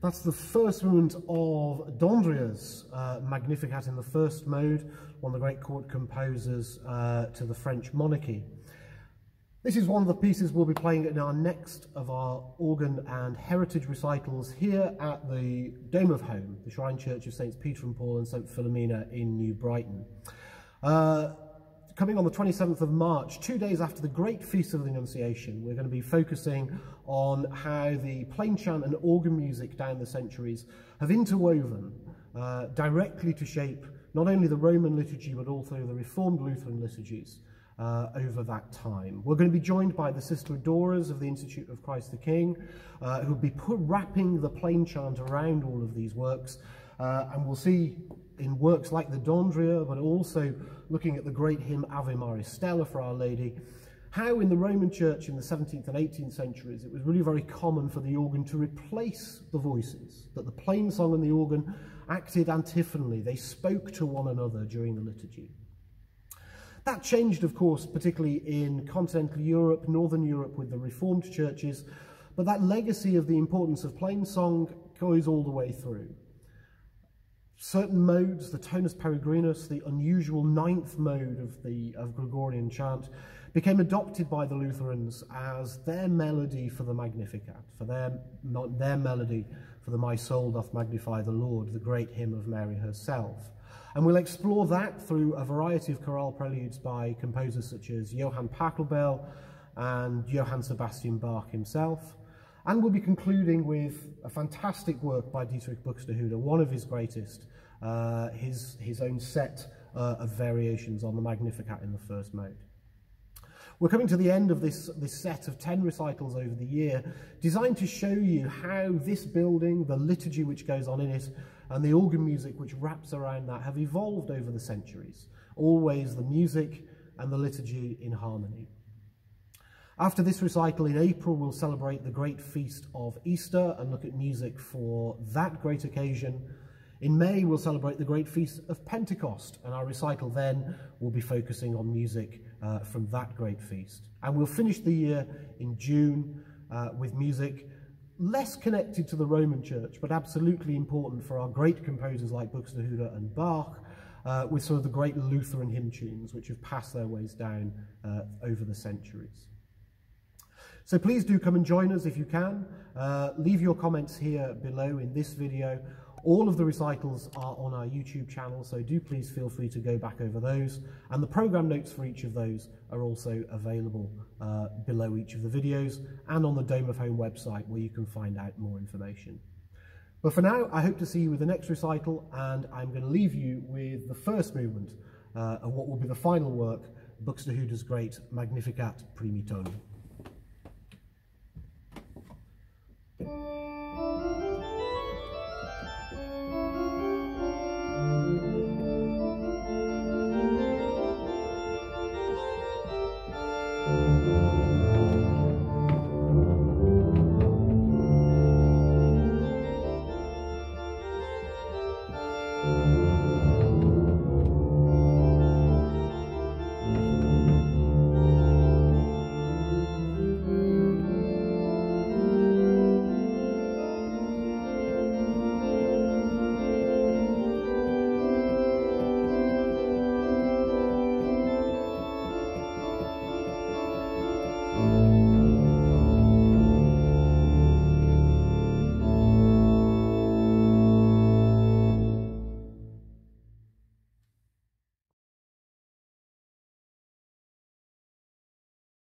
That's the first movement of Dandrieu's uh, Magnificat in the first mode, one of the great court composers uh, to the French monarchy. This is one of the pieces we'll be playing in our next of our organ and heritage recitals here at the Dome of Home, the Shrine Church of Saints Peter and Paul and St Philomena in New Brighton. Uh, coming on the 27th of March, two days after the Great Feast of the Annunciation, we're going to be focusing on how the plain chant and organ music down the centuries have interwoven uh, directly to shape not only the Roman liturgy but also the Reformed Lutheran liturgies uh, over that time. We're going to be joined by the Sister Adorers of the Institute of Christ the King, uh, who'll be put, wrapping the plain chant around all of these works uh, and we'll see in works like the Dandrieu, but also looking at the great hymn Ave Maris Stella for Our Lady, how in the Roman Church in the 17th and 18th centuries it was really very common for the organ to replace the voices, that the plain song and the organ acted antiphonally, they spoke to one another during the liturgy. That changed, of course, particularly in continental Europe, Northern Europe with the Reformed churches, but that legacy of the importance of plain song goes all the way through. Certain modes, the tonus peregrinus, the unusual ninth mode of the of Gregorian chant, became adopted by the Lutherans as their melody for the Magnificat, for their, their melody for the My Soul Doth Magnify the Lord, the great hymn of Mary herself. And we'll explore that through a variety of chorale preludes by composers such as Johann Pachelbel and Johann Sebastian Bach himself. And we'll be concluding with a fantastic work by Dietrich Buxtehude, one of his greatest, uh, his, his own set uh, of variations on the Magnificat in the first mode. We're coming to the end of this, this set of 10 recitals over the year, designed to show you how this building, the liturgy which goes on in it, and the organ music which wraps around that have evolved over the centuries. Always the music and the liturgy in harmony. After this recital in April, we'll celebrate the great feast of Easter and look at music for that great occasion. In May, we'll celebrate the great feast of Pentecost, and our recital then will be focusing on music uh, from that great feast. And we'll finish the year in June uh, with music less connected to the Roman Church, but absolutely important for our great composers like Buxtehude and Bach, uh, with some of the great Lutheran hymn tunes which have passed their ways down uh, over the centuries. So please do come and join us if you can. Uh, leave your comments here below in this video. All of the recitals are on our YouTube channel, so do please feel free to go back over those. And the program notes for each of those are also available uh, below each of the videos and on the Dome of Home website where you can find out more information. But for now, I hope to see you with the next recital, and I'm going to leave you with the first movement uh, of what will be the final work, Buxtehude's great Magnificat Primi Toni.